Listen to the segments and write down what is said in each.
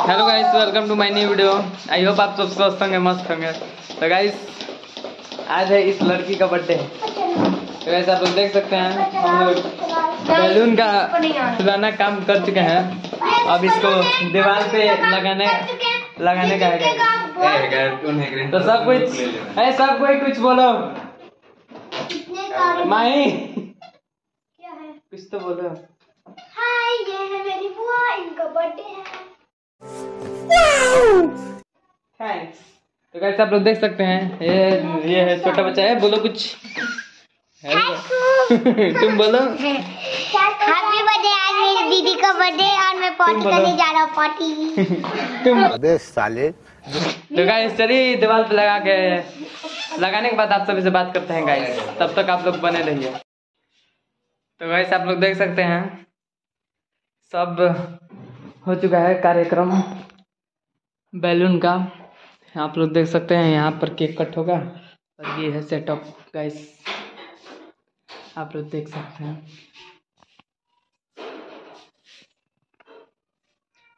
Hello guys welcome to my new video I hope आप सब स्वस्थ होंगे मस्त होंगे। तो गाइस आज है इस लड़की का बर्थडे तो गाइस आप लोग देख सकते हैं हम लोग बैलून का पुराना काम कर चुके हैं। अब इसको दीवार पे लगाने लगाने का है तो सब कुछ है सब कोई कुछ बोलो। है? कुछ तो बोलो। हाय ये है मेरी बुआ इनका बर्थडे है। तो गाइस आप लोग देख सकते हैं ये ये है छोटा बच्चा है बोलो कुछ। तुम बोलो। हैप्पी बर्थडे आज मेरी दीदी का बर्थडे और मैं पार्टी करने जा रहा हूँ पार्टी तुम अबे साले। तो गाइस चलिए दीवार पे लगा के लगाने के बाद आप सभी से बात करते हैं गाइस तब तक आप लोग बने रहिए। तो गाइस आप लोग देख सकते हैं सब हो चुका है कार्यक्रम। बैलून का। आप लोग देख सकते हैं, यहाँ पर केक कट होगा। और ये है सेटअप गाइस आप लोग देख सकते हैं।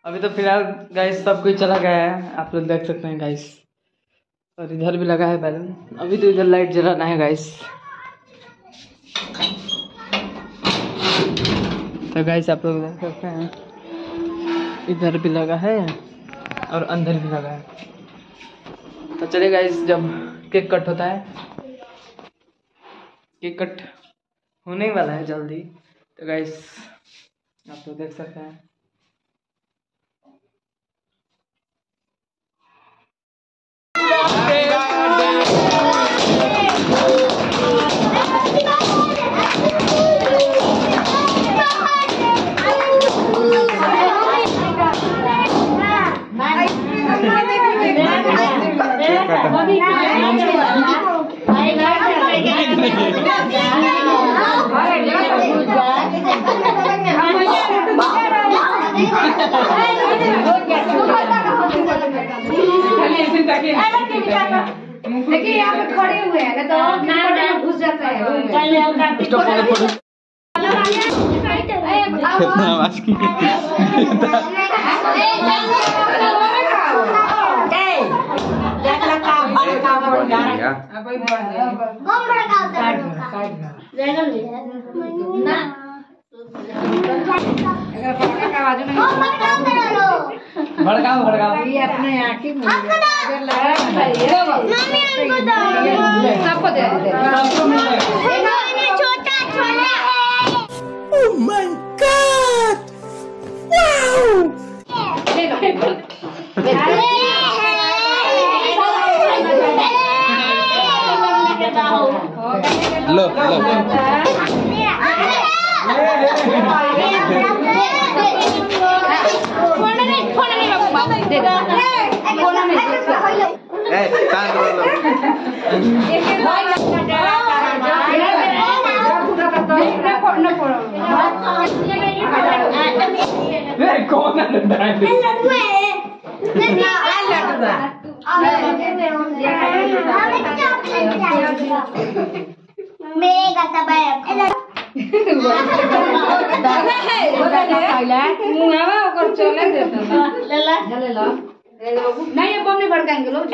अभी तो फ़िलहाल गाइस सब कुछ चला गया है। आप लोग देख सकते हैं गाइस और इधर भी लगा है बैलून। अभी तो इधर लाइट जलाना है गाइस तो गाइस आप लोग देख सकते हैं। इधर भी लगा है। और अंदर भी लगा है। तो चले गाइस जब केक कट होता है केक कट होने वाला है जल्दी। तो गाइस आप तो देख सकते हैं। देखिए यहाँ पे खड़े हुए हैं तो घुस जाता है कितना आवाज़ की? है ना है लो भड़काओ। भड़काओ अपने यहाँ की मम्मी उनको दो सबको दे दे छोटा छोटा लो। लो। ए कान लो। ए कौन है डायरेक्ट मेरे का सब है नहीं ये बम भड़काएँगे लोग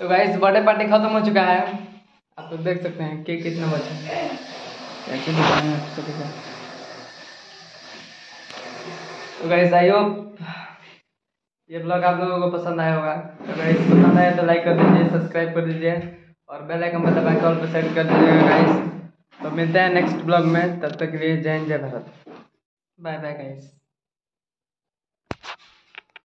तो गाइस बर्थडे पार्टी खत्म हो चुका है। आप लोग देख सकते हैं केक कितना बचा कैसे दिखाएँ आप सभी को। तो गाइस आई होप ये ब्लॉग आप लोगों को पसंद आया होगा। तो गाइस पसंद आया तो लाइक कर दीजिए सब्सक्राइब कर दीजिए और बेल आइकन पर दबा ऑल पर सेट कर दीजिएगा गाइस तो मिलते हैं नेक्स्ट ब्लॉग में। तब तक के लिए जय हिंद, जय भारत। Bye bye guys